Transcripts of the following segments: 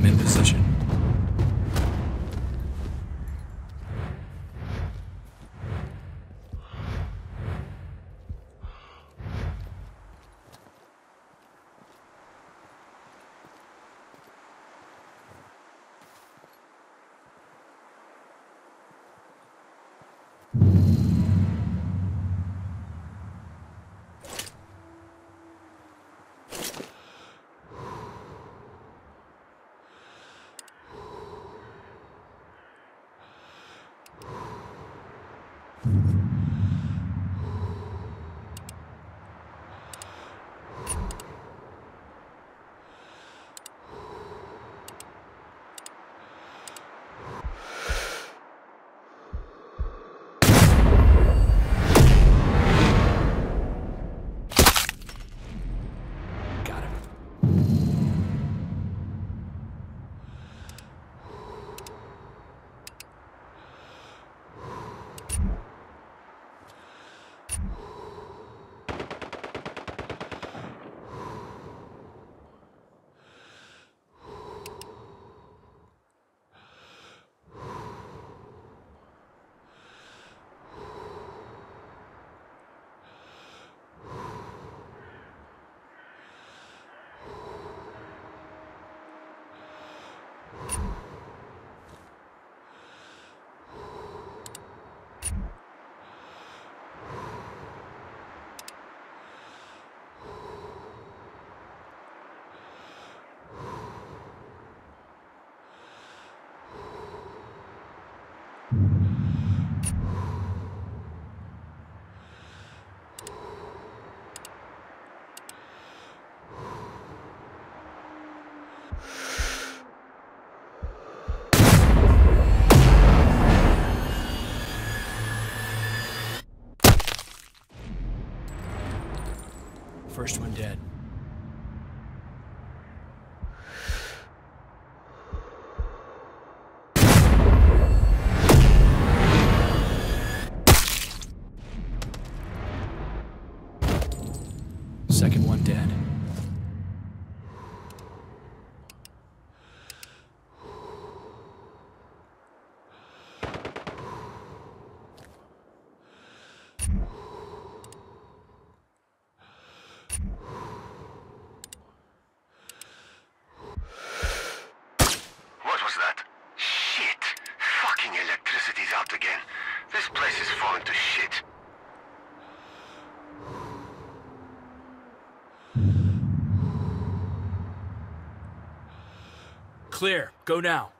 I'm in position. Got him. First one dead. Falling to shit. Clear. Go now.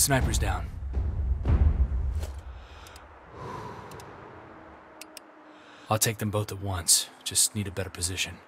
Sniper's down. I'll take them both at once. Just need a better position.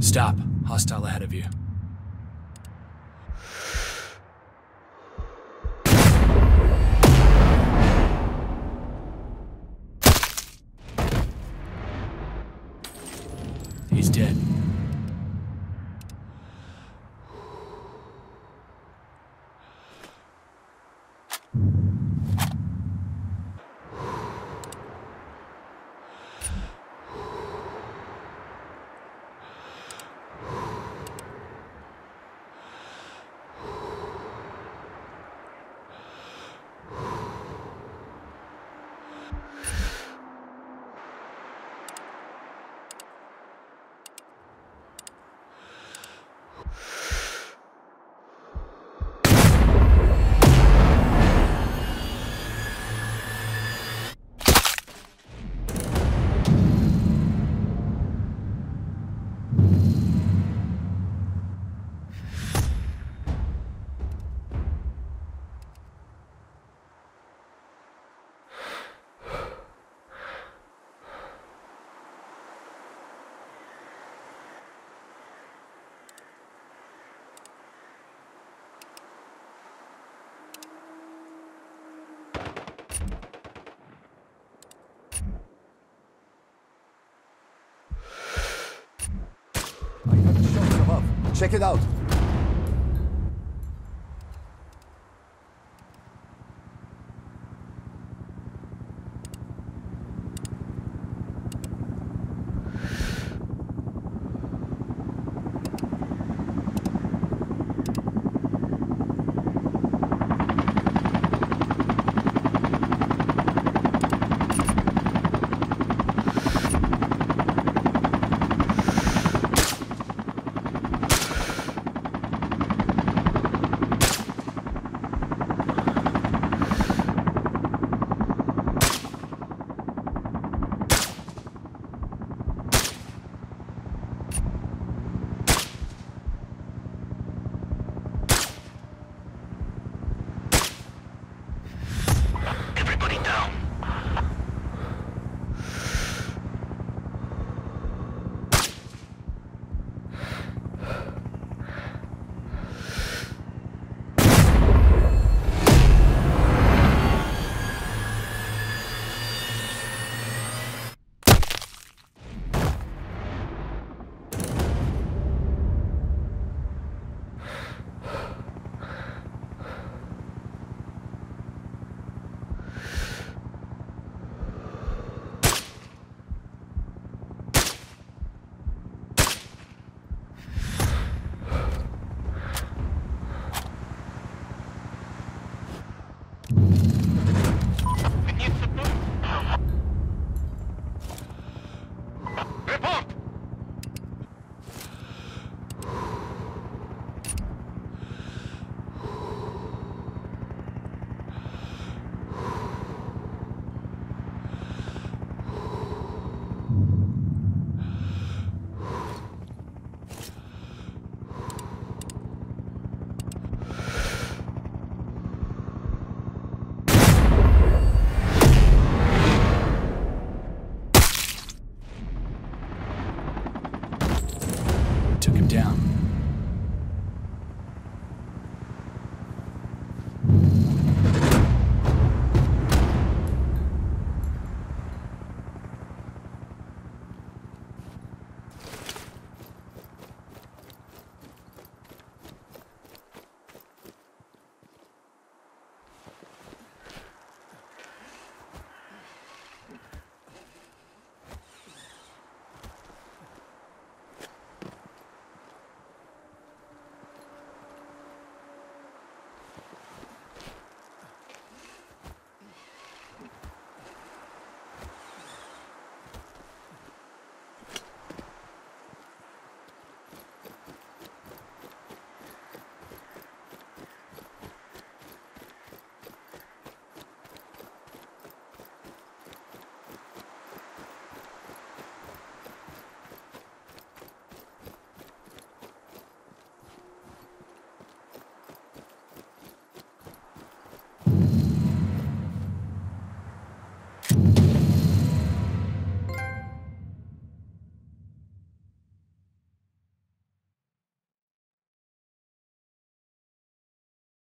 Stop. Hostile ahead of you. He's dead. Check it out.